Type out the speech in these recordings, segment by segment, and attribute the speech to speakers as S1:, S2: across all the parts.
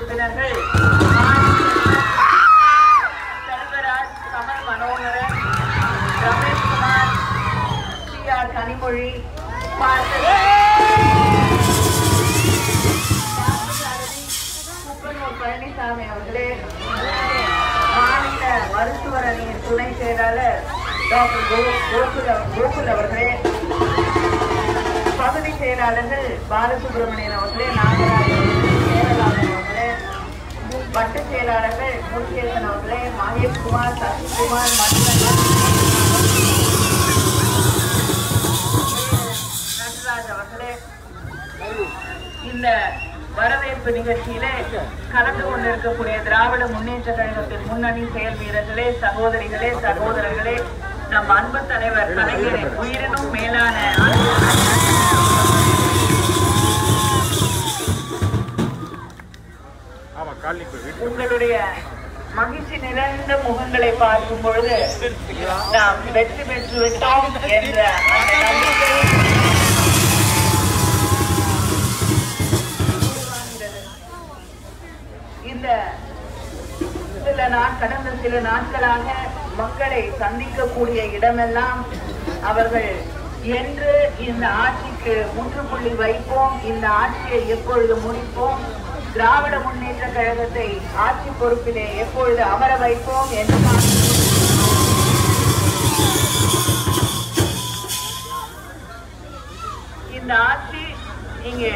S1: உறுப்பினர்கள் Selvaraj Kamal Manoharan Rameshkumar C R Kanimozhi Kuppanur Palanisamy அவர்களே மாநில மருத்துவர் அணியின் துணை செயலாளர் டாக்டர் கோகுல் கோகுல் அவர்களே பகுதி செயலாளர்கள் பாலசுப்ரமணியம் மகேஷ்குமார் சசிகுமார் மணிகண்டன் நடராஜ் அவர்களே இந்த வரவேற்பு நிகழ்ச்சியிலே கலந்து கொண்டிருக்கக்கூடிய திராவிட முன்னேற்ற கழகத்தின் முன்னணி செயல் வீரர்களே சகோதரிகளே சகோதரர்களே நம் அன்பு தலைவர் கலைஞரின் உயிரினும் மேலான
S2: ஆமா காலனி
S1: உங்களுடைய மகிழ்ச்சி நிறைந்த முகங்களை பார்க்கும் பொழுது நாம் வெற்றி பெற்று விட்டோம் என்ற அந்த நம்பிக்கை இந்த சில நாள் கடந்த சில நாட்களாக மக்களை சந்திக்கக்கூடிய இடமெல்லாம் அவர்கள் என்று இந்த ஆட்சிக்கு முற்றுப்புள்ளி வைப்போம். இந்த ஆட்சியை எப்பொழுது முடிப்போம்? திராவிட முன்னேற்ற கழகத்தை ஆட்சி பொறுப்பிலே எப்பொழுது அமர வைப்போம் என்று இந்த ஆட்சி இங்க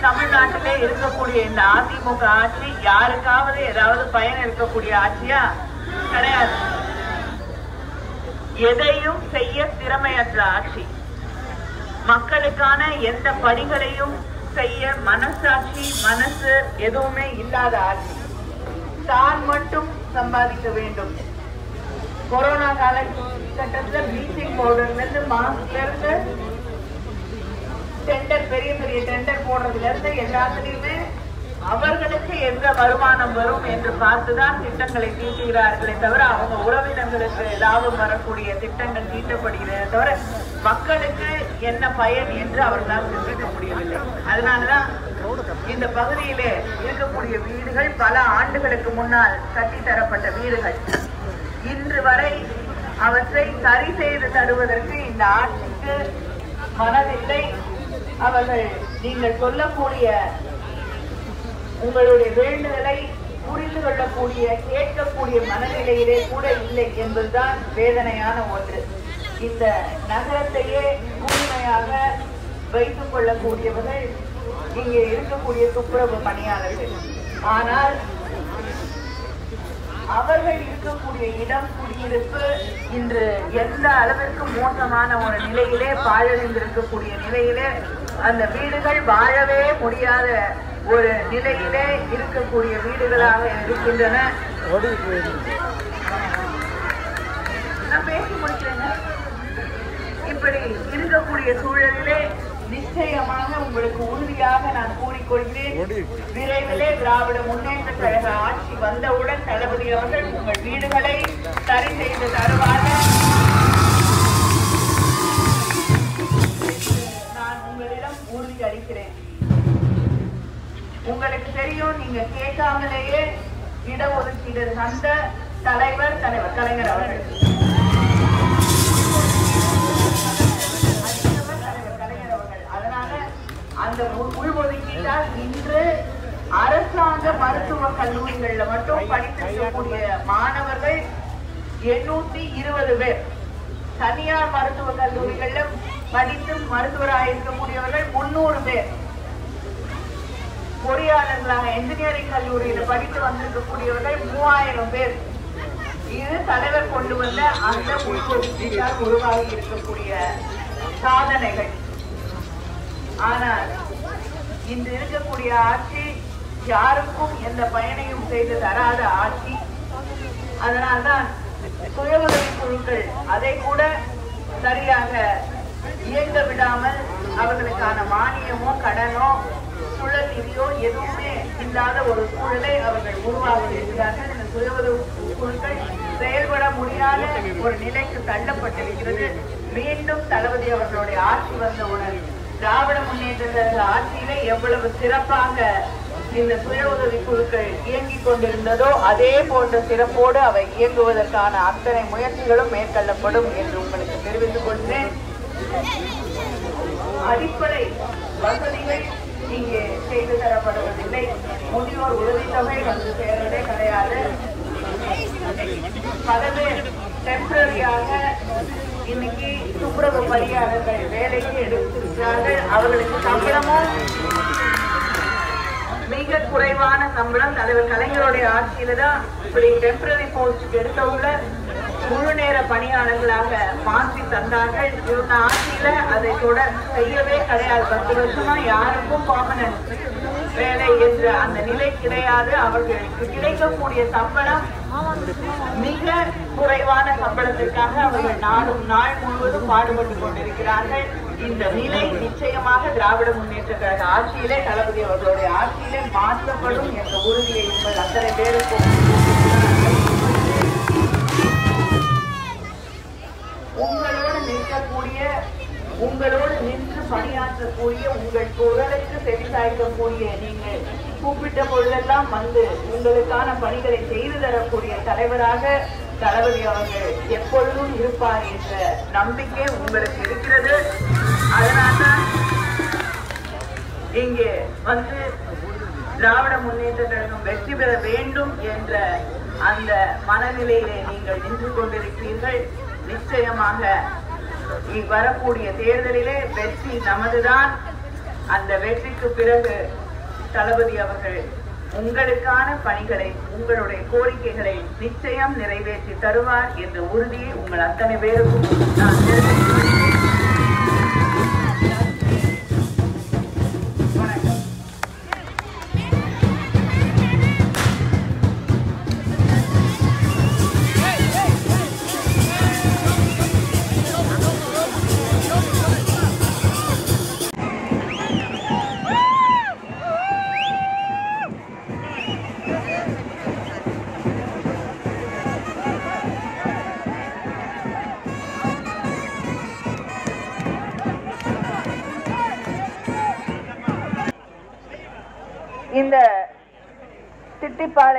S1: தமிழ்நாட்டிலே இருக்கக்கூடிய இந்த அதிமுக ஆட்சி யாருக்காவது ஏதாவது பயன் இருக்கக்கூடிய ஆட்சியா? கிடையாது. எதையும் செய்ய திறமையற்ற ஆட்சி. மக்களுக்கான எந்த பணிகளையும் செய்ய மனசாட்சி மனசு எதுவுமே இல்லாத ஆட்சி. தான் மட்டும் சம்பாதிக்க வேண்டும். கொரோனா காலகட்டத்துல ப்ளீச்சிங் பவுடர்ல இருந்து மாஸ்க்ல இருந்து டெண்டர் பெரிய பெரிய டெண்டர் போடுறதுல இருந்து எல்லாத்துலயுமே அவர்களுக்கு எந்த வருமானம் வரும் என்று பார்த்துதான் திட்டங்களை தீட்டுகிறார்களே தவிர அவங்க உறவினர்களுக்கு லாபம் வரக்கூடிய திட்டங்கள் தீட்டப்படுகிறதே தவிர மக்களுக்கு என்ன பயன் என்று அவர்களால் சிந்திக்க முடியவில்லை. அதனாலதான் இந்த பகுதியிலே இருக்கக்கூடிய வீடுகள் பல ஆண்டுகளுக்கு முன்னால் கட்டித்தரப்பட்ட வீடுகள். இன்று வரை அவற்றை சரி செய்து தருவதற்கு இந்த ஆட்சிக்கு மனதில்லை. அவர்கள் நீங்கள் சொல்லக்கூடிய உங்களுடைய வேண்டுதலை புரிந்து கொள்ளக்கூடிய கேட்கக்கூடிய மனநிலையிலே கூட இல்லை என்பதுதான் வேதனையான ஒன்று. இந்த நகரத்தையே முழுமையாக வைத்துக் கொள்ளக்கூடியவர்கள் இங்கே இருக்கக்கூடிய துப்புரவு பணியாளர்கள். ஆனால் அவர்கள் இருக்கக்கூடிய இடம் குடியிருப்பு இன்று எந்த அளவிற்கு மோசமான ஒரு நிலையிலே பாழடைந்திருக்கக்கூடிய நிலையிலே அந்த வீடுகள் வாழவே முடியாத ஒரு நிலையிலே இருக்கக்கூடிய வீடுகளாக இருக்கின்றன. இப்படி இருக்கக்கூடிய சூழலிலே நிச்சயமாக உங்களுக்கு உறுதியாக நான் கூறிக்கொள்கிறேன். விரைவிலே திராவிட முன்னேற்ற கழக ஆட்சி வந்தவுடன் தளபதி அவர்கள் உங்கள் வீடுகளை சரி செய்து தருவார்கள். நான் உங்களிடம் உறுதி அளிக்கிறேன். உங்களுக்கு தெரியும் நீங்க கேட்காமலேயே இடஒதுக்கீடு தந்த தலைவர் தலைவர் கலைஞர் அவர்கள். மட்டும் படித்திருக்கக்கூடிய மாணவர்கள் எண்ணூத்தி இருபது பேர். தனியார் மருத்துவ கல்லூரிகள்ல படித்து மருத்துவராக இருக்கக்கூடியவர்கள் முன்னூறு பேர். பொறியாளர்களாக என்ஜினியரிங் கல்லூரியில படித்து வந்திருக்கக்கூடியவர்கள் மூவாயிரம் பேர். இது தலைவர் கொண்டு வந்த அந்த உள்ஒதுக்கீட்டால் உருவாகி இருக்கக்கூடிய சாதனைகள். ஆனால் இன்று இருக்கக்கூடிய ஆட்சி யாருக்கும் எந்த பயனையும் செய்து தராத ஆட்சி. அதனால்தான் சுய உதவி குழுக்கள் அதை கூட சரியாக இயங்க விடாமல் அவர்களுக்கான மானியமோ கடனோ சுழல் நிதியோ எதுவுமே இல்லாத ஒரு சூழலை அவர்கள் உருவாக்கி இருக்கிறார்கள். இந்த சுய உதவி குழுக்கள் செயல்பட முடியாத ஒரு நிலைக்கு தள்ளப்பட்டிருக்கிறது. மீண்டும் தளபதி அவர்களுடைய ஆட்சி வந்தவுடன் திராவிட முன்னேற்ற ஆட்சியிலே எவ்வளவு சிறப்பாக இந்த சுய உதவி குழுக்கள் இயங்கிக் கொண்டிருந்ததோ அதே போன்ற சிறப்போடு அவை இயங்குவதற்கான அத்தனை முயற்சிகளும் மேற்கொள்ளப்படும் என்று உங்களுக்கு தெரிவித்துக் கொண்டேன் அடிப்படை வசதிகள் இங்கே செய்து தரப்படுவதில்லை. முதியோர் உதவித்தொகை வந்து சேர்றதே கிடையாது. பல பேர் டெம்பரரியாக இன்னைக்கு துப்புரவு பணியாளர்கள் வேலைக்கு எடுத்திருக்கிறார்கள். அவர்களுக்கு சம்பளமும் மிக குறைவான சம்பளம் தலைவர் கலைஞருடைய ஆட்சியில தான் இப்படி டெம்பரரி போஸ்ட் எடுத்தவங்கள முழு நேர பணியாளர்களாக மாற்றி தந்தார்கள். இவங்க ஆட்சியில அதை தொட செய்யவே கிடையாது. பத்து வருஷமா யாருக்கும் பர்மனன்ட் வேலை என்ற அந்த நிலை கிடையாது. அவர்களுக்கு கிடைக்கக்கூடிய சம்பளம் மிக குறைவான சம்பளத்திற்காக அவர்கள் நாடும் நாள் முழுவதும் பாடுபட்டு கொண்டிருக்கிறார்கள். இந்த நிலை நிச்சயமாக திராவிட முன்னேற்ற கழக ஆட்சியிலே தளபதி அவர்களுடைய ஆட்சியிலே மாற்றப்படும் என்ற உறுதியை உங்கள் அத்தனை பேருக்கும் உங்களோடு நிற்கக்கூடிய உங்களோடு நின்று பணியாற்றக்கூடிய உங்கள் குரலுக்கு செவிசாய்க்கக்கூடிய நீங்கள் கூப்பிட்ட பொழுதெல்லாம் வந்து உங்களுக்கான பணிகளை செய்து தரக்கூடிய தலைவராக தளபதி அவர்கள் எப்பொழுதும் இருப்பார் என்ற நம்பிக்கை உங்களுக்கு இருக்கிறது. அதனால்தான் இங்கே வந்து திராவிட முன்னேற்ற கழகம் வெற்றி பெற வேண்டும் என்ற அந்த மனநிலையிலே நீங்கள் நின்று கொண்டிருக்கிறீர்கள் நிச்சயமாக வரக்கூடிய தேர்தலிலே வெற்றி நமதுதான். அந்த வெற்றிக்கு பிறகு தளபதி அவர்கள் உங்களுக்கான பணிகளை உங்களுடைய கோரிக்கைகளை நிச்சயம் நிறைவேற்றி தருவார் என்ற உறுதியை உங்கள் அத்தனை பேருக்கும் நான் தெரிவித்துள்ளேன்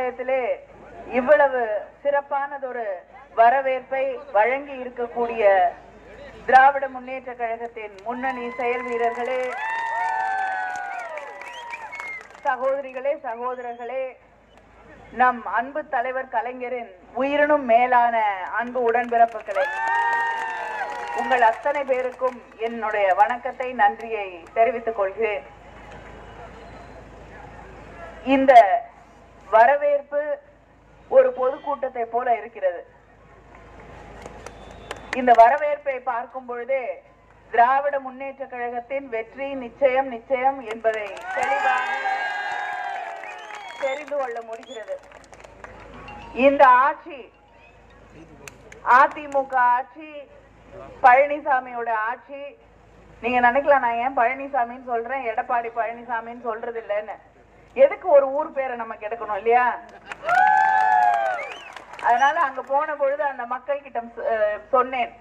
S1: சமுதாயத்திலே இவ்வளவு சிறப்பானதொரு வரவேற்பை வழங்கி இருக்கக்கூடிய திராவிட முன்னேற்ற கழகத்தின் முன்னணி செயல் வீரர்களே சகோதரிகளே சகோதரர்களே நம் அன்பு தலைவர் கலைஞரின் உயிரினும் மேலான அன்பு உடன்பிறப்புகளே உங்கள் அத்தனை பேருக்கும் என்னுடைய வணக்கத்தை நன்றியை தெரிவித்துக் கொள்கிறேன். இந்த வரவேற்பு ஒரு பொதுக்கூட்டத்தை போல இருக்கிறது. இந்த வரவேற்பை பார்க்கும் பொழுதே திராவிட முன்னேற்ற கழகத்தின் வெற்றி நிச்சயம் நிச்சயம் என்பதை தெளிவாக தெரிந்து கொள்ள முடிகிறது. இந்த ஆட்சி அதிமுக ஆட்சி பழனிசாமியோட ஆட்சி நீங்க நினைக்கலாம் நான் ஏன் பழனிசாமின்னு சொல்றேன் எடப்பாடி பழனிசாமின்னு சொல்றது இல்லைன்னு எதுக்கு ஒரு ஊர் பேரை நம்ம கெடுக்கணும் இல்லையா? அதனால அங்க போன பொழுது அந்த மக்கள் கிட்ட சொன்னேன்.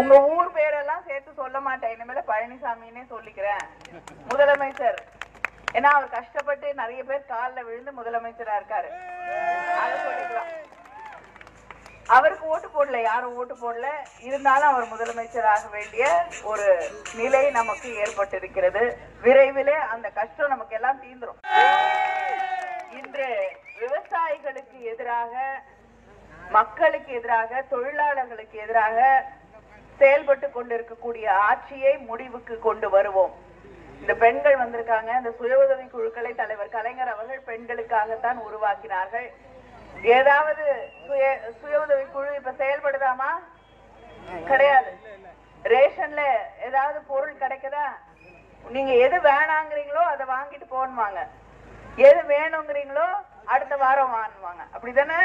S1: உங்க ஊர் பேரெல்லாம் சேர்த்து சொல்ல மாட்டேன். இனிமேல பழனிசாமின்னே சொல்லிக்கிறேன். முதலமைச்சர். ஏன்னா அவர் கஷ்டப்பட்டு நிறைய பேர் காலில் விழுந்து முதலமைச்சரா இருக்காரு. அதை சொல்லிக்கலாம். அவருக்கு ஓட்டு போடல யாரும் ஓட்டு போடல. இருந்தாலும் அவர் முதலமைச்சராக வேண்டிய ஒரு நிலை நமக்கு ஏற்பட்டிருக்கிறது. விரைவிலே அந்த கஷ்டம் நமக்கு எல்லாம் தீந்துரும் இன்று விவசாயிகளுக்கு எதிராக மக்களுக்கு எதிராக தொழிலாளர்களுக்கு எதிராக செயல்பட்டு கொண்டிருக்கக்கூடிய ஆட்சியை முடிவுக்கு கொண்டு வருவோம். இந்த பெண்கள் வந்திருக்காங்க. இந்த சுய உதவி குழுக்களை தலைவர் கலைஞர் அவர்கள் பெண்களுக்காகத்தான் உருவாக்கினார்கள். ஏதாவது சுய சுய உதவி குழு இப்ப செயல்படுதாமா? கிடையாது. ரேஷன்ல ஏதாவது பொருள் கிடைக்குதா? நீங்க எது வேணாங்கிறீங்களோ அதை வாங்கிட்டு போன்வாங்க. எது வேணுங்கிறீங்களோ அடுத்த வாரம் வாங்குவாங்க அப்படிதானே?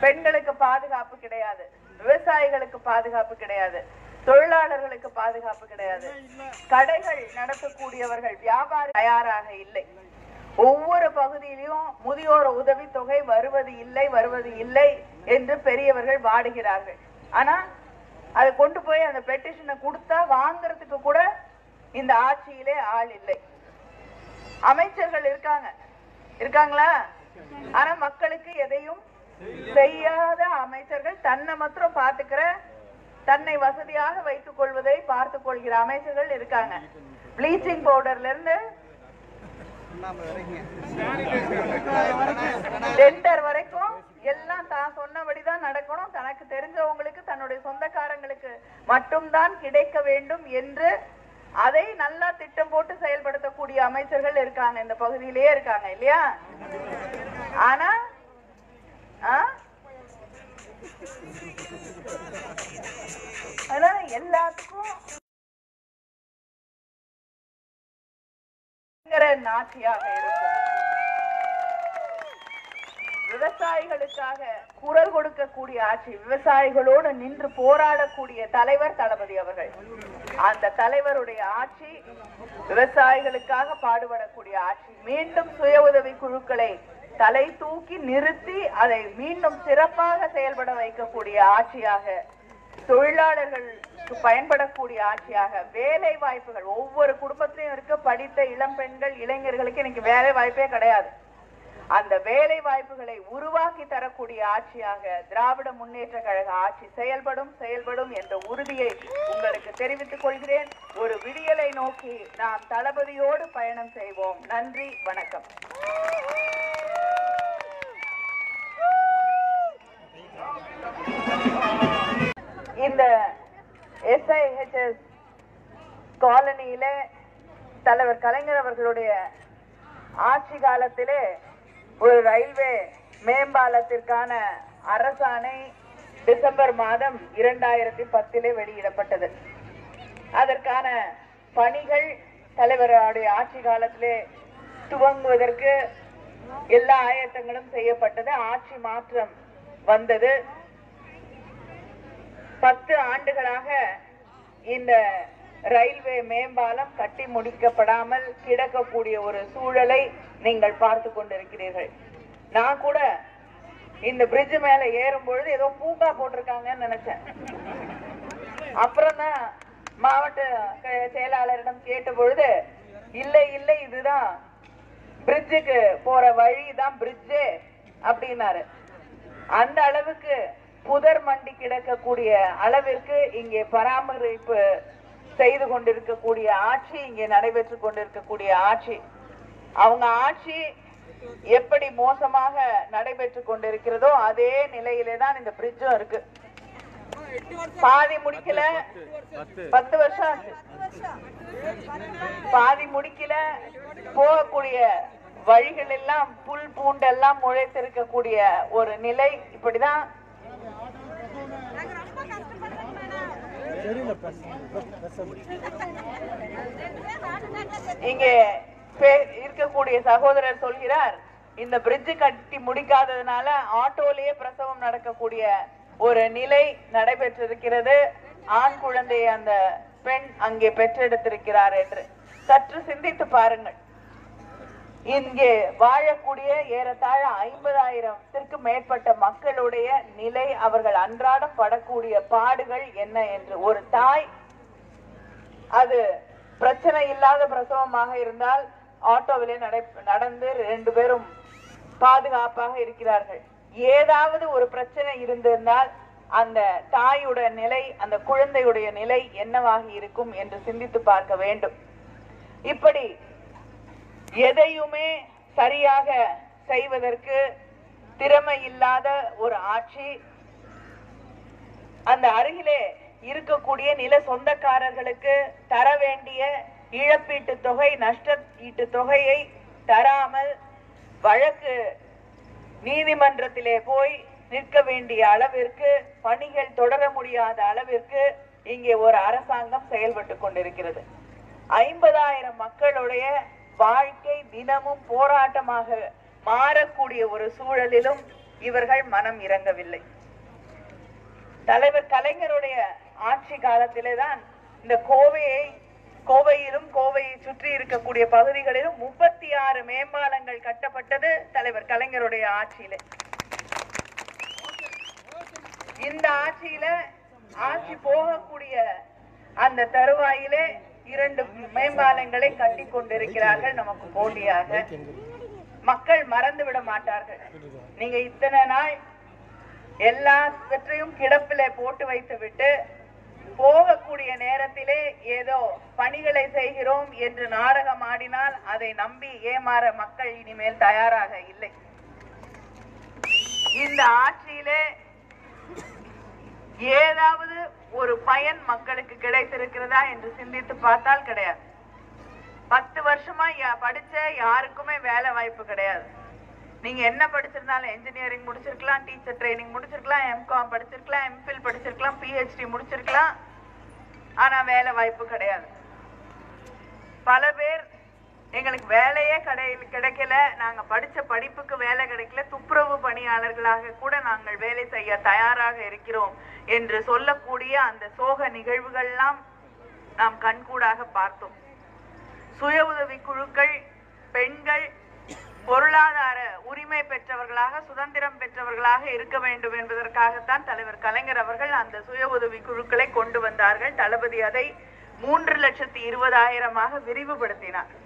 S1: பெண்களுக்கு பாதுகாப்பு கிடையாது. விவசாயிகளுக்கு பாதுகாப்பு கிடையாது. தொழிலாளர்களுக்கு பாதுகாப்பு கிடையாது. கடைகள் நடத்தக்கூடியவர்கள் வியாபாரம் தயாராக இல்லை. ஒவ்வொரு பகுதியிலும் முதியோர் உதவி தொகை வருவது இல்லை வருவது இல்லை என்று பெரியவர்கள் வாடுகிறார்கள். ஆனா அதை கொண்டு போய் அந்த பெட்டிஷனை கொடுத்தா வாங்கறதுக்கு கூட இந்த ஆட்சியிலே ஆள் இல்லை. அமைச்சர்கள் இருக்காங்க. இருக்காங்களா? ஆனா மக்களுக்கு எதையும் செய்யாத அமைச்சர்கள் தன்னை மாத்திரம் பாத்துக்கிற தன்னை வசதியாக வைத்துக் கொள்வதை பார்த்துக் கொள்கிற அமைச்சர்கள் இருக்காங்க. ப்ளீச்சிங் பவுடர்ல இருந்து டெண்டர் வரைக்கும் எல்லாம் தான் சொன்னபடிதான் நடக்கணும். தனக்கு தெரிஞ்சவங்களுக்கு தன்னுடைய சொந்தக்காரங்களுக்கு மட்டும்தான் கிடைக்க வேண்டும் என்று அதை நல்லா திட்டம் போட்டு செயல்படுத்தக்கூடிய அமைச்சர்கள் இருக்காங்க. இந்த பகுதியிலேயே இருக்காங்க இல்லையா? ஆனா ஆ? அதனால எல்லாத்துக்கும் பயங்கர நாட்டியாக இருக்கும். விவசாயிகளுக்காக குரல் கொடுக்கக்கூடிய ஆட்சி விவசாயிகளோடு நின்று போராடக்கூடிய தலைவர் தளபதி அவர்கள். அந்த தலைவருடைய ஆட்சி விவசாயிகளுக்காக பாடுபடக்கூடிய ஆட்சி. மீண்டும் சுய உதவி குழுக்களை தலை தூக்கி நிறுத்தி அதை மீண்டும் சிறப்பாக செயல்பட வைக்கக்கூடிய ஆட்சியாக தொழிலாளர்கள் அவர்களுக்கு பயன்படக்கூடிய ஆட்சியாக வேலை வாய்ப்புகள் ஒவ்வொரு குடும்பத்திலையும் இருக்க படித்த இளம் பெண்கள் இளைஞர்களுக்கு இன்னைக்கு வேலை வாய்ப்பே கிடையாது. அந்த வேலை வாய்ப்புகளை உருவாக்கி தரக்கூடிய ஆட்சியாக திராவிட முன்னேற்ற கழக ஆட்சி செயல்படும் செயல்படும் என்ற உறுதியை உங்களுக்கு தெரிவித்துக் கொள்கிறேன். ஒரு விடியலை நோக்கி நாம் தளபதியோடு பயணம் செய்வோம். நன்றி வணக்கம். இந்த எஸ்ஐஹெச்எஸ் காலனியில தலைவர் கலைஞர் அவர்களுடைய ஆட்சி காலத்திலே ஒரு ரயில்வே மேம்பாலத்திற்கான அரசாணை டிசம்பர் மாதம் இரண்டாயிரத்தி பத்திலே வெளியிடப்பட்டது. அதற்கான பணிகள் தலைவருடைய ஆட்சி காலத்திலே துவங்குவதற்கு எல்லா ஆயத்தங்களும் செய்யப்பட்டது. ஆட்சி மாற்றம் வந்தது. பத்து ஆண்டுகளாக இந்த ரயில்வே மேம்பாலம் கட்டி முடிக்கப்படாமல் கிடக்கக்கூடிய ஒரு சூழலை நீங்கள் பார்த்து கொண்டிருக்கிறீர்கள். நான் கூட இந்த பிரிட்ஜ் மேல ஏறும் பொழுது ஏதோ பூங்கா போட்டிருக்காங்கன்னு நினைச்சேன். அப்புறம் தான் மாவட்ட க- செயலாளரிடம் கேட்ட பொழுது இல்லை இல்லை இதுதான் பிரிட்ஜுக்கு போற வழி தான் பிரிட்ஜு அப்படின்னாரு. அந்த அளவுக்கு புதர் மண்டி கிடக்கக்கூடிய அளவிற்கு இங்கே பராமரிப்பு செய்து கொண்டிருக்கக்கூடிய ஆட்சி இங்கே நடைபெற்று கொண்டிருக்கக்கூடிய ஆட்சி. அவங்க ஆட்சி எப்படி மோசமாக நடைபெற்று கொண்டிருக்கிறதோ அதே நிலையிலே தான் இந்த பிரிட்ஜும் இருக்கு. பாதி முடிக்கல. பத்து வருஷம் பாதி முடிக்கல. போகக்கூடிய வழிகள் எல்லாம் புல் பூண்டெல்லாம் முளைத்திருக்கக்கூடிய ஒரு நிலை இப்படிதான் இங்கே இருக்கக்கூடிய சகோதரர் சொல்கிறார் இந்த பிரிட்ஜ் கட்டி முடிக்காததுனால ஆட்டோலயே பிரசவம் நடக்கக்கூடிய ஒரு நிலை நடைபெற்றிருக்கிறது. ஆண் குழந்தையை அந்த பெண் அங்கே பெற்றெடுத்திருக்கிறார் என்று சற்று சிந்தித்து பாருங்கள். இங்கே வாழக்கூடிய ஏறத்தாழ ஐம்பதாயிரத்திற்கு மேற்பட்ட மக்களுடைய நிலை அவர்கள் அன்றாடம் படக்கூடிய பாடுகள் என்ன என்று. ஒரு தாய் அது பிரச்சனை இல்லாத பிரசவமாக இருந்தால் ஆட்டோவிலே நடை நடந்து ரெண்டு பேரும் பாதுகாப்பாக இருக்கிறார்கள். ஏதாவது ஒரு பிரச்சனை இருந்திருந்தால் அந்த தாயுடைய நிலை அந்த குழந்தையுடைய நிலை என்னவாகி இருக்கும் என்று சிந்தித்து பார்க்க வேண்டும். இப்படி எதையுமே சரியாக செய்வதற்கு திறமை இல்லாத ஒரு ஆட்சி அந்த அருகிலே இருக்கக்கூடிய நில சொந்தக்காரர்களுக்கு தர வேண்டிய இழப்பீட்டு தொகை நஷ்டஈட்டு தொகையை தராமல் வழக்கு நீதிமன்றத்திலே போய் நிற்க வேண்டிய அளவிற்கு பணிகள் தொடர முடியாத அளவிற்கு இங்கே ஒரு அரசாங்கம் செயல்பட்டு கொண்டிருக்கிறது. ஐம்பதாயிரம் மக்களுடைய வாழ்க்கை தினமும் போராட்டமாக மாறக்கூடிய ஒரு சூழலிலும் இவர்கள் மனம் இறங்கவில்லை. தலைவர் கலைஞருடைய ஆட்சி காலத்திலே தான் இந்த கோவையை கோவையிலும் கோவையை சுற்றி இருக்கக்கூடிய பகுதிகளிலும் முப்பத்தி ஆறு மேம்பாலங்கள் கட்டப்பட்டது தலைவர் கலைஞருடைய ஆட்சியிலே. இந்த ஆட்சியில ஆட்சி போகக்கூடிய அந்த தருவாயிலே இரண்டு மேம்பாலங்களை கட்டி கொண்டிருக்கிறார்கள் நமக்கு போட்டியாக. மக்கள் மறந்து விட மாட்டார்கள். நீங்க இத்தனை நாள் எல்லாவற்றையும் கிடப்பிலே போட்டு வைத்து விட்டு போகக்கூடிய நேரத்திலே ஏதோ பணிகளை செய்கிறோம் என்று நாடகம் ஆடினால் அதை நம்பி ஏமாற மக்கள் இனிமேல் தயாராக இல்லை. இந்த ஆட்சியிலே ஏதாவது ஒரு பயன் மக்களுக்கு கிடைத்திருக்கிறதா என்று சிந்தித்து பார்த்தால் கிடையாது. பத்து வருஷமா யா- படிச்ச யாருக்குமே வேலை வாய்ப்பு கிடையாது. நீங்க என்ன படிச்சிருந்தாலும் இன்ஜினியரிங் முடிச்சிருக்கலாம் டீச்சர் ட்ரைனிங் முடிச்சிருக்கலாம் எம்காம் படிச்சிருக்கலாம் எம்ஃபில் படிச்சிருக்கலாம் பிஹெச்டி முடிச்சிருக்கலாம். ஆனா வேலை வாய்ப்பு கிடையாது. பல பேர் எங்களுக்கு வேலையே கிடை- கிடைக்கல. நாங்கள் படித்த படிப்புக்கு வேலை கிடைக்கல. துப்புரவு பணியாளர்களாக கூட நாங்கள் வேலை செய்ய தயாராக இருக்கிறோம் என்று சொல்லக்கூடிய அந்த சோக நிகழ்வுகள்லாம் நாம் கண்கூடாக பார்த்தோம். சுய உதவி குழுக்கள் பெண்கள் பொருளாதார உரிமை பெற்றவர்களாக சுதந்திரம் பெற்றவர்களாக இருக்க வேண்டும் என்பதற்காகத்தான் தலைவர் கலைஞர் அவர்கள் அந்த சுய உதவி குழுக்களை கொண்டு வந்தார்கள். தளபதி அதை மூன்று லட்சத்தி இருபதாயிரமாக விரிவுபடுத்தினார்.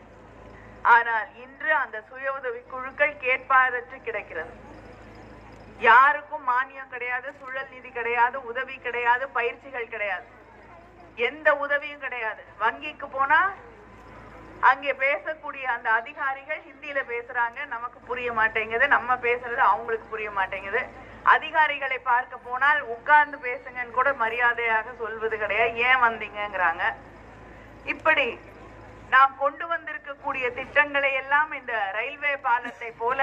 S1: ஆனால் இன்று அந்த சுய உதவி குழுக்கள் கேட்பாரற்று கிடக்கிறது. யாருக்கும் மானியம் கிடையாது சுழல் நிதி கிடையாது உதவி கிடையாது பயிற்சிகள் கிடையாது. எந்த உதவியும் கிடையாது. வங்கிக்கு போனா அங்கே பேசக்கூடிய அந்த அதிகாரிகள் ஹிந்தியில பேசுறாங்க நமக்கு புரிய மாட்டேங்குது நம்ம பேசுறது அவங்களுக்கு புரிய மாட்டேங்குது. அதிகாரிகளை பார்க்க போனால் உட்கார்ந்து பேசுங்கன்னு கூட மரியாதையாக சொல்வது கிடையாது. ஏன் வந்தீங்கிறாங்க இப்படி நாம் கொண்டு வந்திருக்கக்கூடிய திட்டங்களை எல்லாம் இந்த ரயில்வே பாலத்தை போல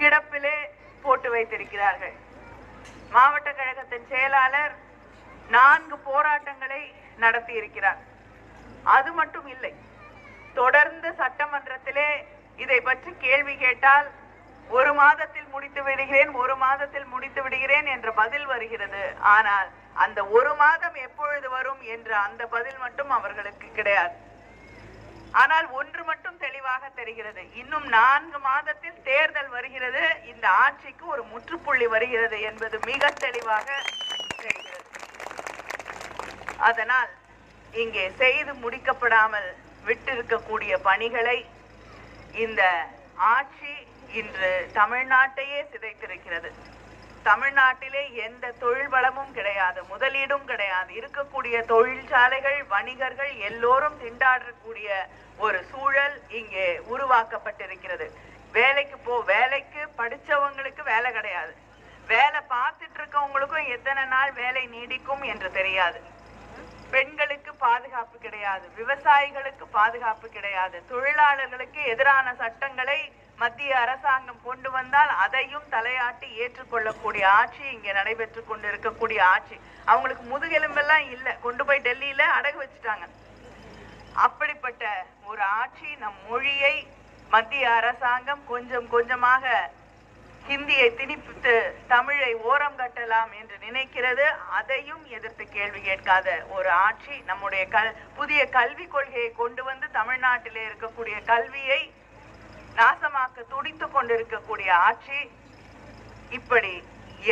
S1: கிடப்பிலே போட்டு வைத்திருக்கிறார்கள். மாவட்ட கழகத்தின் செயலாளர் நான்கு போராட்டங்களை நடத்தி இருக்கிறார் அது மட்டும் இல்லை தொடர்ந்து சட்டமன்றத்திலே இதை பற்றி கேள்வி கேட்டால் ஒரு மாதத்தில் முடித்து விடுகிறேன் ஒரு மாதத்தில் முடித்து விடுகிறேன் என்ற பதில் வருகிறது. ஆனால் அந்த ஒரு மாதம் எப்பொழுது வரும் என்ற அந்த பதில் மட்டும் அவர்களுக்கு கிடையாது. ஆனால் ஒன்று மட்டும் தெளிவாக தெரிகிறது. இன்னும் நான்கு மாதத்தில் தேர்தல் வருகிறது. இந்த ஆட்சிக்கு ஒரு முற்றுப்புள்ளி வருகிறது என்பது மிக தெளிவாக தெரிகிறது. அதனால் இங்கே செய்து முடிக்கப்படாமல் விட்டிருக்கக்கூடிய பணிகளை இந்த ஆட்சி இன்று தமிழ்நாட்டையே சிதைத்திருக்கிறது. தமிழ்நாட்டிலே எந்த தொழில் வளமும் கிடையாது. முதலீடும் கிடையாது. இருக்கக்கூடிய தொழிற்சாலைகள் வணிகர்கள் எல்லோரும் திண்டாடக்கூடிய ஒரு சூழல் இங்கே உருவாக்கப்பட்டிருக்கிறது. வேலைக்கு போ வேலைக்கு படிச்சவங்களுக்கு வேலை கிடையாது. வேலை பார்த்துட்டு இருக்கவங்களுக்கும் எத்தனை நாள் வேலை நீடிக்கும் என்று தெரியாது. பெண்களுக்கு பாதுகாப்பு கிடையாது. விவசாயிகளுக்கு பாதுகாப்பு கிடையாது. தொழிலாளர்களுக்கு எதிரான சட்டங்களை மத்திய அரசாங்கம் கொண்டு வந்தால் அதையும் தலையாட்டி ஏற்றுக்கொள்ளக்கூடிய ஆட்சி இங்கே நடைபெற்று கொண்டு இருக்கக்கூடிய ஆட்சி. அவங்களுக்கு முதுகெலும்பெல்லாம் இல்ல. கொண்டு போய் டெல்லியில அடகு வச்சுட்டாங்க. அப்படிப்பட்ட ஒரு ஆட்சி நம் மொழியை மத்திய அரசாங்கம் கொஞ்சம் கொஞ்சமாக ஹிந்தியை திணிப்பித்து தமிழை ஓரம் கட்டலாம் என்று நினைக்கிறது. அதையும் எதிர்த்து கேள்வி கேட்காத ஒரு ஆட்சி நம்முடைய கல் புதிய கல்விக் கொள்கையை கொண்டு வந்து தமிழ்நாட்டிலே இருக்கக்கூடிய கல்வியை நாசமாக்க துடித்து கொண்டிருக்கக்கூடிய ஆட்சி இப்படி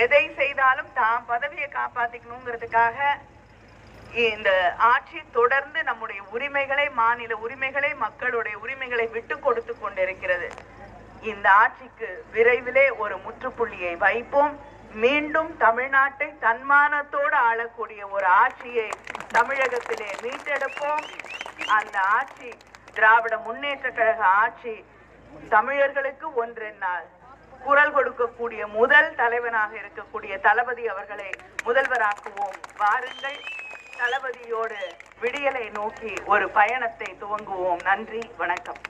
S1: எதை செய்தாலும் தாம் பதவியை காப்பாத்திக்கணுங்கிறதுக்காக இந்த ஆட்சி தொடர்ந்து நம்முடைய உரிமைகளை மாநில உரிமைகளை மக்களுடைய உரிமைகளை விட்டு கொடுத்து கொண்டிருக்கிறது. இந்த ஆட்சிக்கு விரைவிலே ஒரு முற்றுப்புள்ளியை வைப்போம். மீண்டும் தமிழ்நாட்டை தன்மானத்தோடு ஆளக்கூடிய ஒரு ஆட்சியை தமிழகத்திலே மீட்டெடுப்போம். அந்த ஆட்சி திராவிட முன்னேற்ற கழக ஆட்சி தமிழர்களுக்கு ஒன்றென்னால் குரல் கொடுக்கக்கூடிய முதல் தலைவனாக இருக்கக்கூடிய தளபதி அவர்களை முதல்வராக்குவோம். வாருங்கள் தளபதியோடு விடியலை நோக்கி ஒரு பயணத்தை துவங்குவோம். நன்றி வணக்கம்.